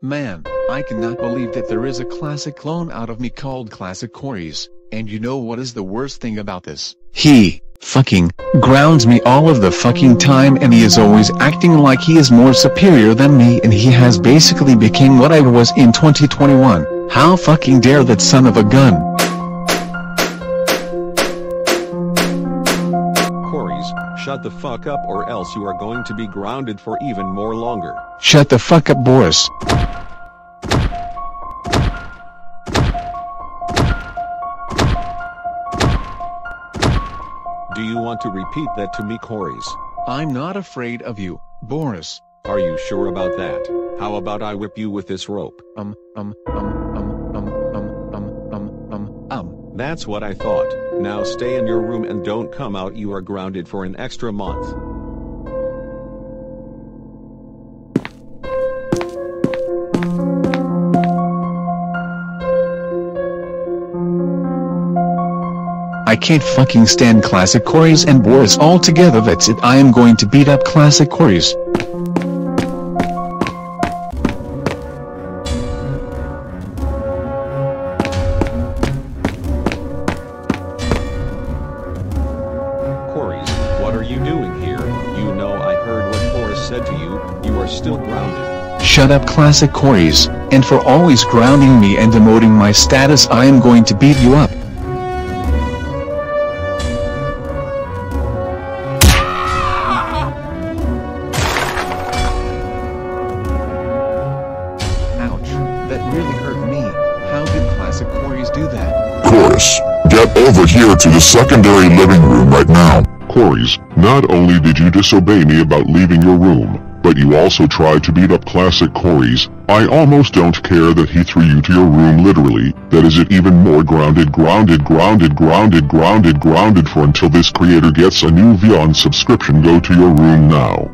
Man, I cannot believe that there is a classic clone out of me called Classic Coris, and you know what is the worst thing about this? He, fucking, grounds me all of the fucking time and he is always acting like he is more superior than me and he has basically became what I was in 2021. How fucking dare that son of a gun? Shut the fuck up or else you are going to be grounded for even more longer. Shut the fuck up Boris. Do you want to repeat that to me Coris? I'm not afraid of you, Boris. Are you sure about that? How about I whip you with this rope? Um, um, um, um, um, That's what I thought. Now stay in your room and don't come out you are grounded for an extra month. I can't fucking stand Classic Coris and Boris all together that's it I am going to beat up Classic. Coris, you doing here? You know I heard what Boris said to you, you are still grounded. Shut up Classic Coris, and for always grounding me and demoting my status I am going to beat you up. Ouch, that really hurt me. How did Classic Coris do that? Coris, get over here to the secondary living room right now. Coris, not only did you disobey me about leaving your room, but you also tried to beat up classic Coris. I almost don't care that he threw you to your room literally. That is it even more grounded grounded grounded grounded grounded grounded for until this creator gets a new Vyond subscription go to your room now.